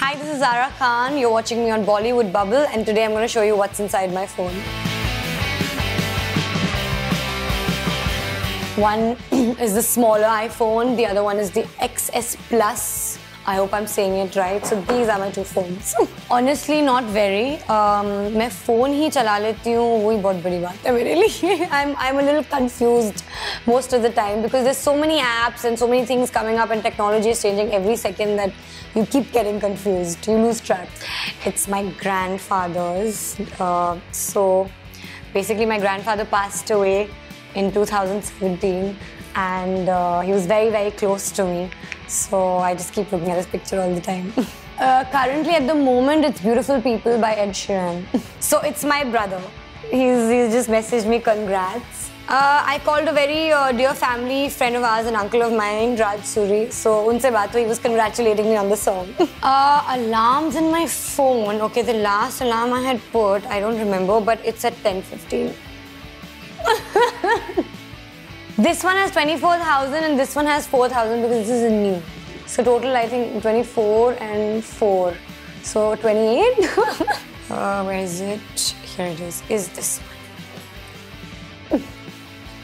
Hi, this is Zara Khan. You're watching me on Bollywood Bubble, and today I'm going to show you what's inside my phone. One is the smaller iPhone, the other one is the XS Plus. I hope I'm saying it right. So these are my two phones. Honestly, not very. Um, मैं phone ही चला लेती हूँ वही बहुत बड़ी बात है मेरे लिए. I'm I'm a little confused most of the time because there's so many apps and so many things coming up and technology is changing every second that you keep getting confused. You lose track. It's my grandfather's. Uh, so basically, my grandfather passed away in 2017 and uh, he was very very close to me so i just keep looking at his picture all the time uh, currently at the moment it's beautiful people by ed sheeran so it's my brother he's, he's just messaged me congrats uh, I called a very uh, dear family friend of ours, an uncle of mine, Raj Suri. So, unse baat he was congratulating me on the song. uh, alarms in my phone. Okay, the last alarm I had put, I don't remember, but it's at 10:15. This one has 24,000 and this one has 4,000 because this is a new. So total I think 24 and 4. So 28. uh, where is it? Here it is. Is this one?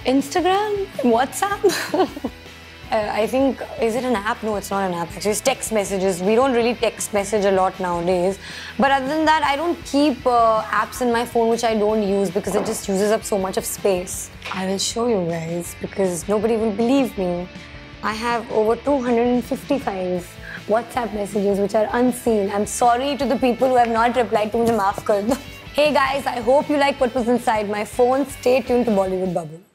Instagram? WhatsApp? Uh, I think, is it an app? No, it's not an app. Actually, it's text messages. We don't really text message a lot nowadays. But other than that, I don't keep uh, apps in my phone which I don't use because it just uses up so much of space. I will show you guys because nobody will believe me. I have over 255 WhatsApp messages which are unseen. I'm sorry to the people who have not replied to me. Maaf kar Hey guys, I hope you like what was inside my phone. Stay tuned to Bollywood Bubble.